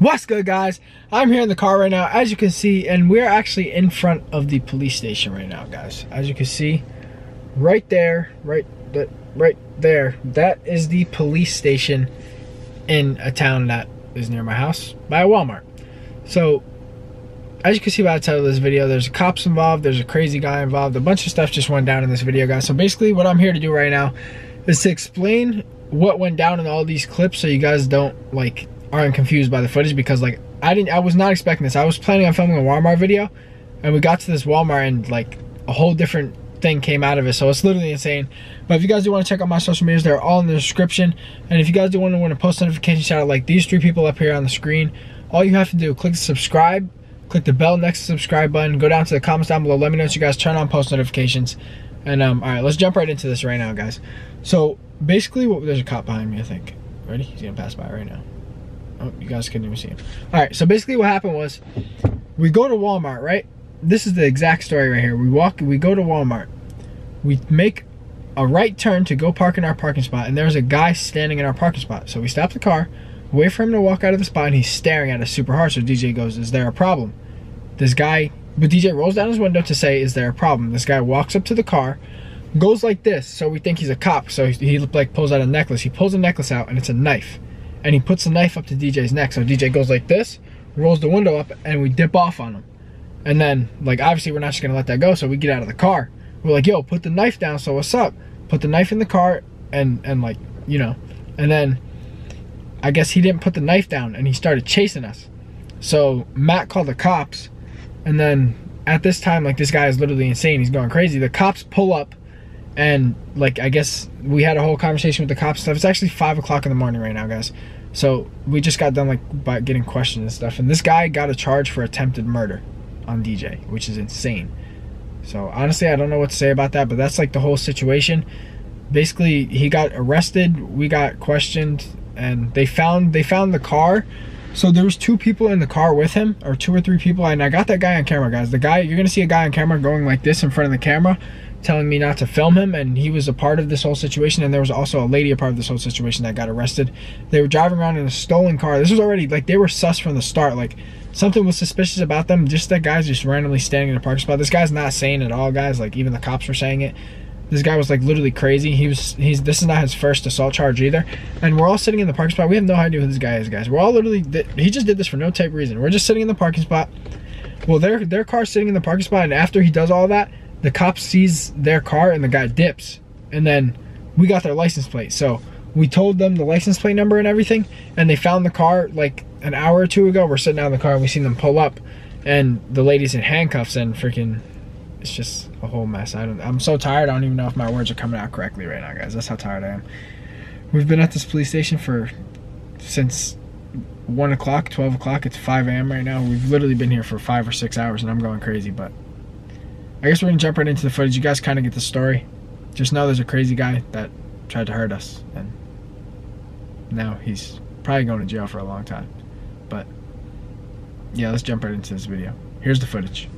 What's good guys? I'm here in the car right now as you can see and we're actually in front of the police station right now guys. As you can see right there, right right there, that is the police station in a town that is near my house by a Walmart. So as you can see by the title of this video, there's cops involved, there's a crazy guy involved, a bunch of stuff just went down in this video guys. So basically what I'm here to do right now is to explain what went down in all these clips so you guys don't like aren't confused by the footage because like I didn't I was not expecting this. I was planning on filming a Walmart video and we got to this Walmart and like a whole different thing came out of it. So it's literally insane. But if you guys do want to check out my social medias, they're all in the description. And if you guys do want to want to post notification shout out like these three people up here on the screen, all you have to do, click subscribe, click the bell next to subscribe button, go down to the comments down below, let me know if you guys turn on post notifications. And um, all right, let's jump right into this right now, guys. So basically, what, there's a cop behind me, I think. Ready? He's gonna pass by right now. Oh, you guys couldn't even see him. All right, so basically what happened was we go to Walmart, right? This is the exact story right here. We walk, we go to Walmart. We make a right turn to go park in our parking spot, and there's a guy standing in our parking spot. So we stop the car, wait for him to walk out of the spot, and he's staring at us super hard. So DJ goes, is there a problem? This guy, but DJ rolls down his window to say, is there a problem? This guy walks up to the car, goes like this, so we think he's a cop. So he, he like pulls out a necklace. He pulls a necklace out, and it's a knife and he puts the knife up to DJ's neck. So DJ goes like this, rolls the window up, and we dip off on him. And then, like, obviously, we're not just gonna let that go, so we get out of the car. We're like, yo, put the knife down, so what's up? Put the knife in the car, and, and like, you know. And then, I guess he didn't put the knife down, and he started chasing us. So, Matt called the cops, and then, at this time, like, this guy is literally insane. He's going crazy. The cops pull up, and like I guess we had a whole conversation with the cops stuff. It's actually five o'clock in the morning right now, guys. So we just got done like by getting questioned and stuff. And this guy got a charge for attempted murder on DJ, which is insane. So honestly, I don't know what to say about that, but that's like the whole situation. Basically, he got arrested, we got questioned, and they found they found the car. So there was two people in the car with him, or two or three people, and I got that guy on camera, guys. The guy, you're gonna see a guy on camera going like this in front of the camera telling me not to film him and he was a part of this whole situation and there was also a lady a part of this whole situation that got arrested. They were driving around in a stolen car. This was already like they were sus from the start. Like something was suspicious about them. Just that guy's just randomly standing in a parking spot. This guy's not sane at all guys. Like even the cops were saying it. This guy was like literally crazy. He was he's this is not his first assault charge either. And we're all sitting in the parking spot. We have no idea who this guy is guys. We're all literally he just did this for no type reason. We're just sitting in the parking spot. Well their their car's sitting in the parking spot and after he does all that the cop sees their car and the guy dips and then we got their license plate. So we told them the license plate number and everything and they found the car like an hour or two ago. We're sitting out in the car and we seen them pull up and the lady's in handcuffs and freaking it's just a whole mess. I don't i'm so tired i don't even know if my words are coming out correctly right now guys. That's how tired i am. We've been at this police station for since 1 o'clock 12 o'clock. It's 5 a.m right now. We've literally been here for five or six hours and i'm going crazy but I guess we're gonna jump right into the footage. You guys kind of get the story. Just know there's a crazy guy that tried to hurt us, and now he's probably going to jail for a long time. But yeah, let's jump right into this video. Here's the footage.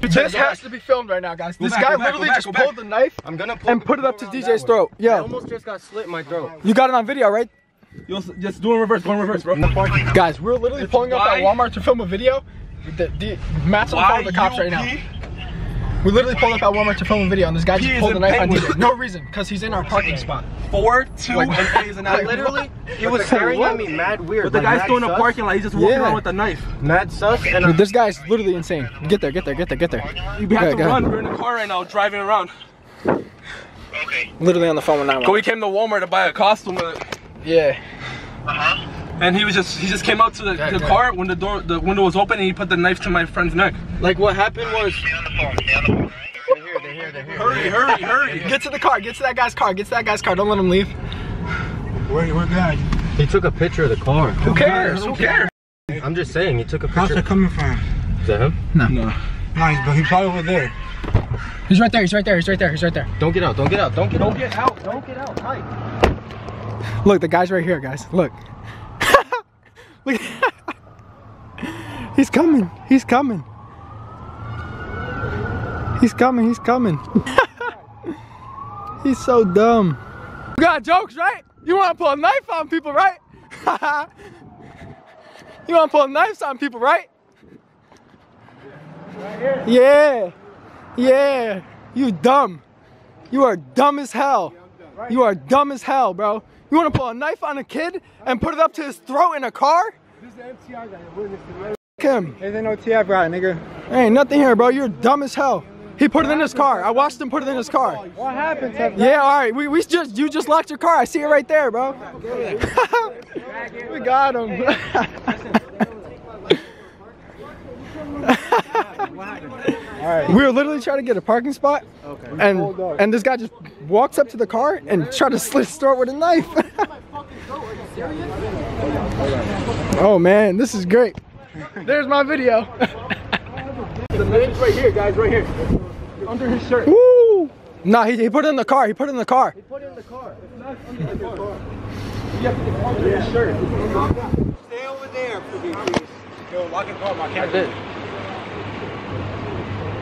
This has to be filmed right now, guys. Go this back, guy literally back, just pulled the knife I'm gonna and put it up to DJ's throat. Yeah. I almost just got slit in my throat. You got it on video, right? Yo, just do it in reverse, go in reverse, bro. Guys, we're literally pulling up at Walmart to film a video. The, the, Matt's on phone with the cops right now. We literally pulled up at Walmart to film a video and this guy just pulled a knife on DJ. No reason, because he's in our parking spot. Four, two, like, and he's an literally, he was staring at me mad weird. But the like, guy's still in a parking lot, he's just walking yeah. around with a knife. Mad sus. And Dude, this guy's literally insane. Get there, get there, get there, get there. You have to run, we're in the car right now, driving around. Okay. Literally on the phone with 911. we came to Walmart to buy a costume. Yeah. Uh-huh. And he was just he just came out to the, the car when the door the window was open and he put the knife to my friend's neck. Like what happened was Stay on the phone, stay on the phone, right? They're here, they're here, Hurry, hurry, hurry. Get to the car, get to that guy's car, get to that guy's car. Don't let him leave. Where, where guy? He took a picture of the car. Who cares? Who cares? I'm just saying, he took a picture. How's that coming from? Is that him? No. No. Nice, but he's probably over there. He's right there, he's right there, he's right there, he's right there. Don't get out, don't get out, don't get don't out. Don't get out, don't get out, Hi. Look, the guy's right here, guys. Look. Look. he's coming, he's coming. He's coming, he's coming. he's so dumb. You got jokes, right? You want to pull a knife on people, right? You wanna pull knives on people, right? Yeah. Yeah. You dumb. You are dumb as hell. You are dumb as hell, bro. You wanna pull a knife on a kid and put it up to his throat in a car? Him. There's no TF guy, nigga. Ain't nothing here, bro. You're dumb as hell. He put it in his car. I watched him put it in his car. What happened, Yeah, all right. We, we just you just locked your car. I see it right there, bro. we got him. We were literally trying to get a parking spot, and and this guy just walks up to the car and try to slit his throat with a knife. oh man, this is great. There's my video. The knife's right here, guys, right here. Under his shirt. Woo! Nah, he, he put it in the car. He put it in the car. He put it in the car. It's not under the car. You have to get under his shirt. Stay over there, please. Yo, lock it car, my I did.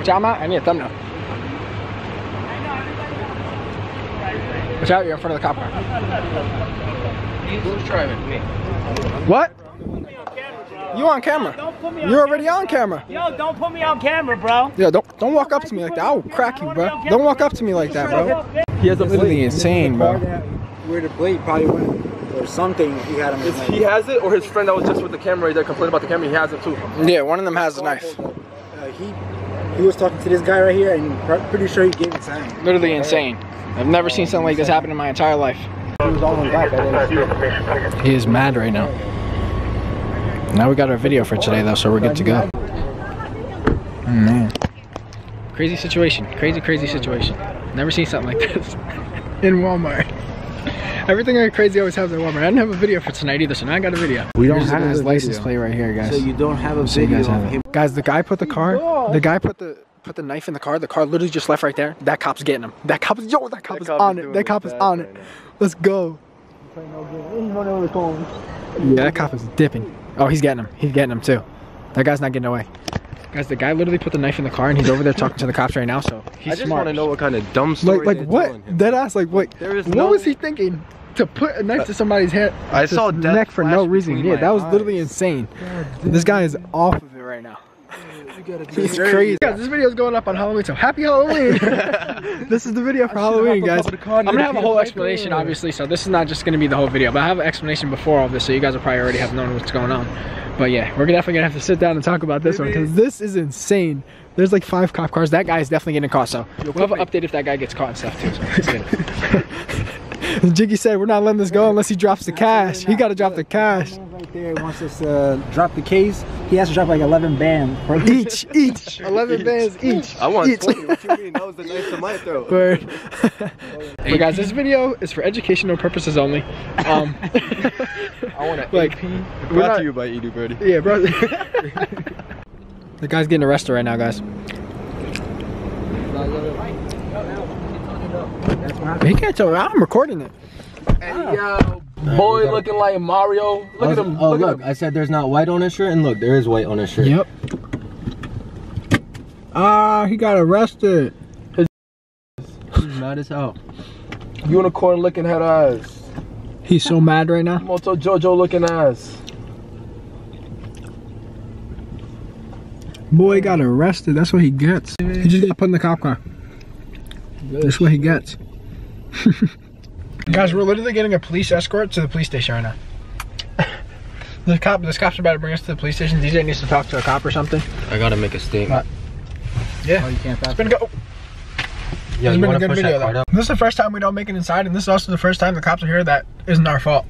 Watch. I need a thumbnail. Watch out, you're in front of the cop car. Who's driving? Me. What? You on camera? Don't put me on You're already on camera. Yo, don't put me on camera, bro. Yeah, don't don't walk up to me like that. I will crack you, bro. Don't walk up to me like that, bro. He has a Literally insane, bro. Where the blade probably went, or something. He had him. Is he has it, or his friend that was just with the camera right there complained about the camera, he has it too. Yeah, one of them has a knife. Uh, he he was talking to this guy right here, and pretty sure he gave it to him. Literally insane. I've never seen something like this happen in my entire life. He was all in back. I didn't see. He is mad right now. Now we got our video for today though, so we're good to go. Oh, man. Crazy situation. Crazy, crazy situation. Never seen something like this. in Walmart. Everything I crazy always happens in Walmart. I didn't have a video for tonight either, so now I got a video. We don't Here's have his a license plate right here, guys. So you don't have a So you video guys have it. Guys, the guy put the car. Oh. The guy put the put the knife in the car. The car literally just left right there. That cop's getting him. That cop is yo. That cop is on it. That cop is on it. Let's go. Yeah, that cop is dipping. Oh, he's getting him. He's getting him too. That guy's not getting away. Guys, the guy literally put the knife in the car and he's over there talking to the cops right now. So he's I just want to know what kind of dumb story like like what? Dead ass like what? There is what no- was he thinking? To put a knife uh, to somebody's head, I saw neck for no reason. Yeah, that was literally eyes. insane. This guy is off of it right now. He's crazy. Guys, this video is going up on Halloween, so happy Halloween! this is the video for Halloween, guys. I'm gonna have a whole explanation, obviously, so this is not just gonna be the whole video, but I have an explanation before all this, so you guys will probably already have known what's going on. But yeah, we're definitely gonna have to sit down and talk about this one, because this is insane. There's like five cop cars. That guy is definitely getting caught, so we'll have an update if that guy gets caught and stuff too. So let's get it. Jiggy said we're not letting this go unless he drops the cash. He gotta drop the cash. Right there, wants us to uh, drop the case. He has to drop like 11 bands for Each, each. 11 bands each. I want each. 20. What you mean? That was the knife to my throat. Word. but guys, this video is for educational purposes only. Um, I want to like, Brought not- to you by EduBirdie. yeah, bro. the guy's getting arrested right now, guys. He can't tell. I'm recording it. Boy looking like Mario. Look at him. Oh, look, look, at I said there's not white on his shirt, and look, there is white on his shirt. Yep. Ah, he got arrested. He's mad as hell. him. Unicorn looking head eyes. He's so mad right now. Moto Jojo looking ass. Boy got arrested. That's what he gets. He just got put in the cop car. That's what he gets. Guys, we're literally getting a police escort to the police station right now. the cop, this cop's about to bring us to the police station. DJ needs to talk to a cop or something. I gotta make a statement. Yeah, Oh, you can't it's been go. Yo, It's you been a good video though. This is the first time we don't make it inside, and this is also the first time the cops are here that isn't our fault.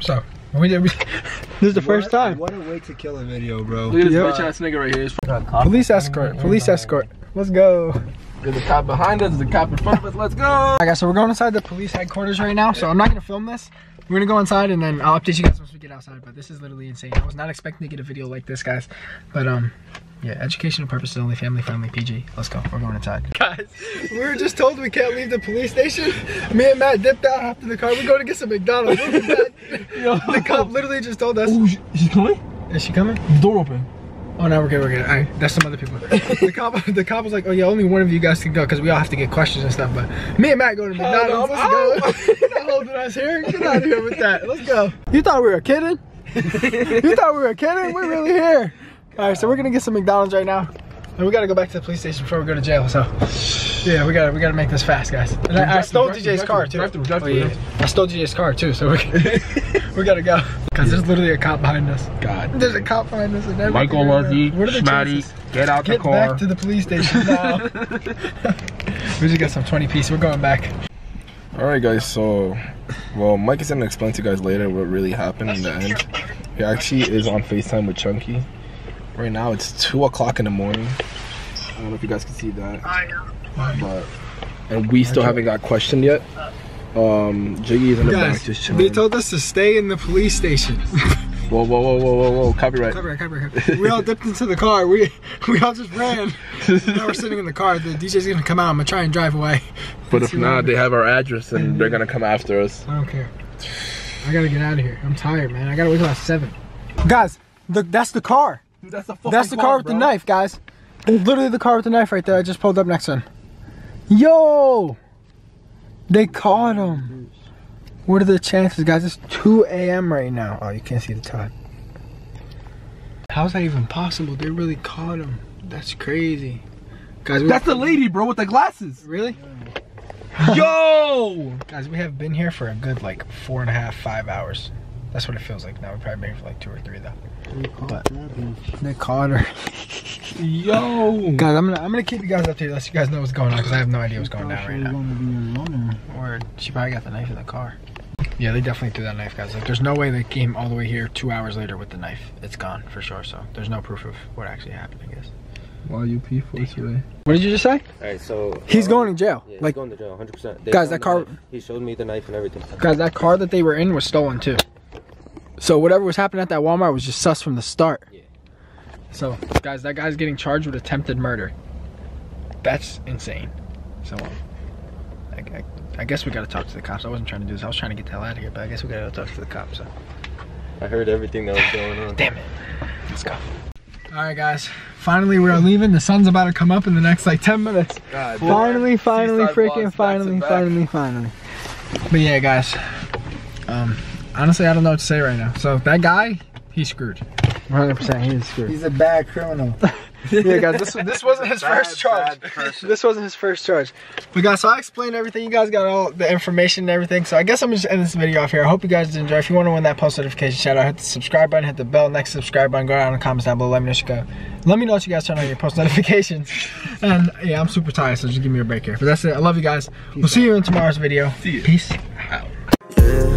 So we did. We, this is the first time. What a way to kill a video, bro. Look at this Yep. bitch ass nigga right here. Police escort. Police escort. Let's go. There's the cop behind us, the cop in front of us. Let's go. Alright guys, so we're going inside the police headquarters right now, so I'm not gonna film this. We're gonna go inside and then I'll update you guys once we get outside, but this is literally insane. I was not expecting to get a video like this, guys. But um, yeah, educational purposes only, family friendly, PG. Let's go, we're going inside. Guys, we were just told we can't leave the police station. Me and Matt dipped out after the car. We're going to get some McDonald's. Look the cop literally just told us. Oh, she's coming? Is she coming? The door open. Oh no, we're good, we're good. Alright, that's some other people. the cop the cop was like, oh yeah, only one of you guys can go because we all have to get questions and stuff. But me and Matt go to McDonald's. no, Let's go. You're not holding us here. Get out of here with that. Let's go. You thought we were kidding? you thought we were kidding? We're really here. All right, so we're gonna get some McDonald's right now, and we gotta go back to the police station before we go to jail. So, yeah, we gotta we gotta make this fast, guys. And I, I stole DJ's car too. drive through, drive Oh, yeah. I stole DJ's car too, so we we gotta go. Cause there's literally a cop behind us. God. There's a cop behind us. And everything Michael right Luzzi, now. What are the Schmatty, get out the car. Get car. back to the police station now. we just got some 20 piece. We're going back. All right, guys. So, well, Mike is gonna explain to you guys later what really happened in the end. He actually is on Facetime with Chunky. Right now, it's two o'clock in the morning. I don't know if you guys can see that, but and we still haven't got questioned yet. Um, Jiggy is in the back just chilling. they told us to stay in the police station. whoa, whoa, whoa, whoa, whoa, whoa! Copyright. Cover, cover. We all dipped into the car. We we all just ran. now we're sitting in the car. The DJ's gonna come out. I'm gonna try and drive away. But if not, they have our address and they're gonna come after us. I don't care. I gotta get out of here. I'm tired, man. I gotta wake up at seven. Guys, the, that's the car. That's the, That's the car with the knife, guys. Literally the car with the knife right there. I just pulled up next to him. Yo! They caught him. What are the chances, guys? It's 2 a.m. right now. Oh, you can't see the time. How's that even possible? They really caught him. That's crazy. Guys, we That's the lady, bro, with the glasses. Really? Yo! Guys, we have been here for a good like four and a half, five hours. That's what it feels like now. We've probably been here for like two or three though. But they caught her. Yo! Guys, I'm gonna I'm gonna keep you guys updated. Let you guys know what's going on because I have no idea what's going on right now. Or she probably got the knife in the car. Yeah, they definitely threw that knife, guys. Like, there's no way they came all the way here two hours later with the knife. It's gone for sure. So there's no proof of what actually happened. I guess. While you pee force away. What did you just say? Alright, so He's um, going to jail. Yeah, like, he's going to jail, 100%. Guys, that car- knife. He showed me the knife and everything. guys, that car that they were in was stolen too. So whatever was happening at that Walmart was just sus from the start. So, guys, that guy's getting charged with attempted murder. That's insane. So, um, I, I, I guess we gotta talk to the cops. I wasn't trying to do this. I was trying to get the hell out of here, but I guess we gotta talk to the cops. So. I heard everything that was going on. Damn it. Let's go. All right, guys. Finally, we're leaving. The sun's about to come up in the next like 10 minutes. God, Finally, finally, Seaside freaking, vlogs back to finally, finally, finally. But yeah, guys. Um, honestly, I don't know what to say right now. So that guy, he's screwed. 100%, he is screwed. He's a bad criminal. yeah, guys, this this wasn't his Bad, first charge. This wasn't his first charge. But guys, so I explained everything. You guys got all the information and everything. So I guess I'm just end this video off here. I hope you guys did enjoy. If you want to win that post notification shout out, hit the subscribe button, hit the bell next subscribe button, go down in the comments down below. Let me know what you go. Let me know what you guys turn on your post notifications. and yeah, I'm super tired, so just give me a break here. But that's it. I love you guys. we'll see you in tomorrow's video. Peace. out.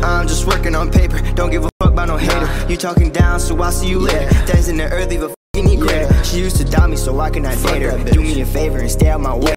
I'm just working on paper, don't give a fuck about no hater. You talking down, so I'll see you later. Dancing the earth, leave a fucking equator. She used to doubt me, so why can I date her? Do me a favor and stay out my way.